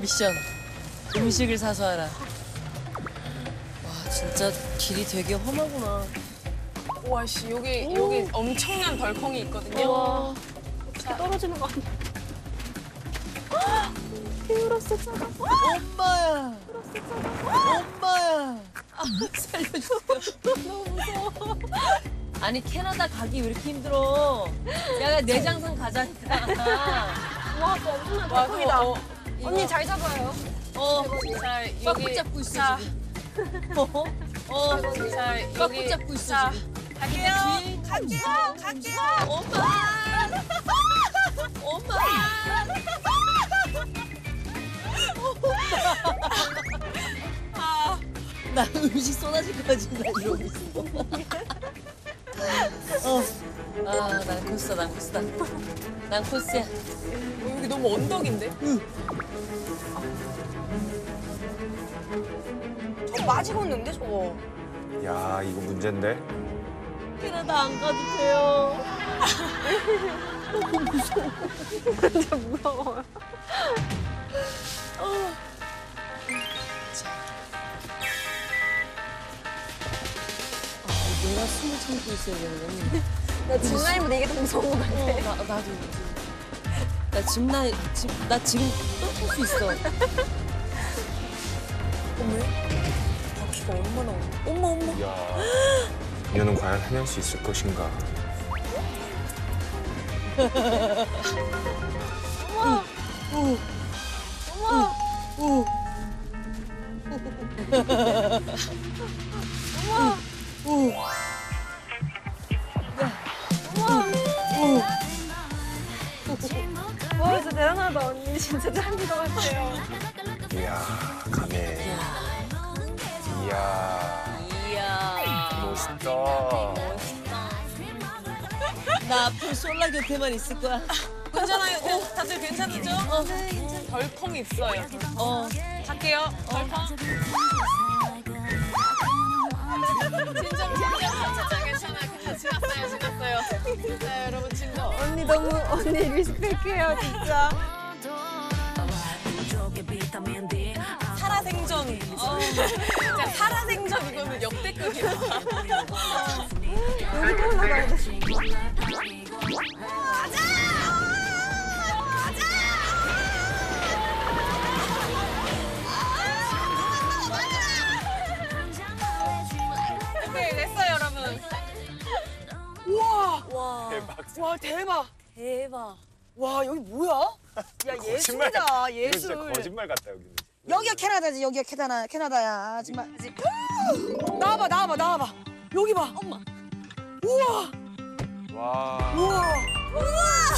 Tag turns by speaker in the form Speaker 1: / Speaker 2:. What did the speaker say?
Speaker 1: 미션. 음식을 사서 하라. 와, 진짜 길이 되게 험하구나.
Speaker 2: 와, 씨, 여기, 여기 엄청난 덜컹이 있거든요.
Speaker 3: 와. 떨어지는 거 아니야? 히브로스 차가.
Speaker 1: 엄마야! 엄마야! 아, 살려주세요. 너무 무서워. 아니, 캐나다 가기 왜 이렇게 힘들어? 야, 내장산 가자니까.
Speaker 3: 와, 또 엄청난
Speaker 2: 와,
Speaker 3: 덜컹이다.
Speaker 2: 그거, 어,
Speaker 3: 언니 잘 잡아요.
Speaker 1: 어,
Speaker 2: 자,
Speaker 1: 꽉
Speaker 2: 여기.
Speaker 1: 붙잡고 있어,
Speaker 2: 자.
Speaker 1: 어? 어,
Speaker 2: 자,
Speaker 1: 꽉
Speaker 2: 여기.
Speaker 1: 붙잡고 있어,
Speaker 2: 자. 갈게요. 갈게요. 갈게요.
Speaker 1: 엄마! 엄마!
Speaker 2: 아,
Speaker 1: 나 음식 쏟아질 것나 이러고 있어. 어. 아, 난 코스다, 난 코스다. 난 코스야.
Speaker 2: 어, 여기 너무 언덕인데?
Speaker 3: 저 빠지고 있는데, 저거.
Speaker 4: 야 이거 문제인데?
Speaker 1: 캐나다 안 가도 돼요.
Speaker 3: 진짜 무서워요.
Speaker 1: 아, 내가 숨을 참고 있어야 되는
Speaker 3: 나 짚라인보다 이게 더 무서운 거 같아.
Speaker 1: 어, 나, 나도. 나 집, 나 지금 또탈수 있어.
Speaker 2: 바퀴가 얼마나. 어머, 어머.
Speaker 4: 야 그녀는 과연 해낼 수 있을 것인가?
Speaker 1: 오. 오.
Speaker 3: 진짜 대단하다, 언니. 진짜 짱인 것 같아요.
Speaker 4: 이야 가네. 이야
Speaker 1: 이야.
Speaker 4: 멋있다.
Speaker 1: 나 앞으로 솔라 곁에만 있을 거야.
Speaker 2: 괜찮아요. 어, 다들 괜찮으죠?
Speaker 1: 어.
Speaker 2: 덜컹 있어요.
Speaker 1: 어.
Speaker 2: 갈게요. 덜컹. 진정, 진정. 괜찮아, 괜찮아. 괜찮아. 지났어요, 지났어요. 자, 여러분, 진정.
Speaker 3: 언니 너무, 언니 리스펙해요, 진짜. 여기 올라가야 돼.
Speaker 2: 오케이, 됐어요, 여러분. 우와. 와.
Speaker 4: 대박.
Speaker 2: 와, 대박.
Speaker 1: 대박.
Speaker 2: 와, 여기 뭐야? 야,
Speaker 4: 거짓말.
Speaker 2: 예술이다,
Speaker 4: 이거
Speaker 2: 예술.
Speaker 4: 진짜 거짓말 같다 여기는.
Speaker 5: 여기가 캐나다지 여기가 캐나다 캐나다야 정말
Speaker 2: 나와봐 나와봐 나와봐. 여기 봐. 엄마 우와. 와.
Speaker 4: 우와.
Speaker 2: 우와.